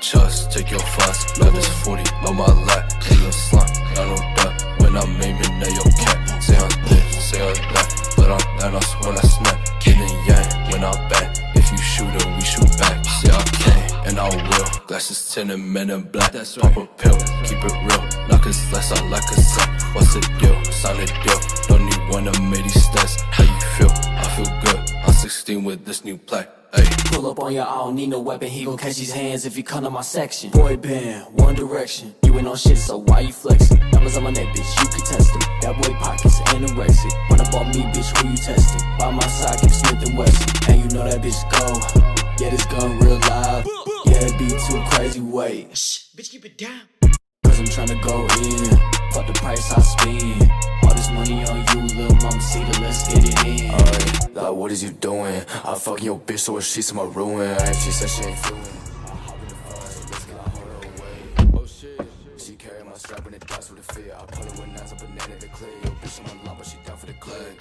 take your fast. Got this 40 on my lap. Ain't no slime, don't doubt. When I'm aiming at your cat. Say I'm this, say I'm that. But I'm Thanos when I snap. And yang when I'm back. If you shoot her, we shoot back. Say I can and I will. Glasses tinted, men in black. That's right. Pop a pill, keep it real. Knock his less out like a sack. What's the deal? Sign a deal. Don't need one of these stats. How you feel? I feel good. I'm 16 with this new plaque. Ayy. Pull up on ya, I don't need no weapon. He gon' catch his hands if he come to my section. Boy band, one direction. You ain't on shit, so why you flexing? Diamonds on my neck, bitch, you can test them. That boy pockets anorexic. Run up on me, bitch, who you testing? By my side, keep Smith and Wesson. And you know that bitch go. Yeah, this gun real loud. Yeah, it be too crazy. Wait, Shh, bitch, keep it down. cause I'm tryna go in. Fuck the price I spend. All this money on you, little mama, like what is you doing? I fucking your bitch so she's to my ruin. And she said she ain't feeling. I. Oh shit, she carry my strap when it dies with a fear. I pull it with nines, a banana to clear. Yo, bitch, I'm a llama, she down for the clip.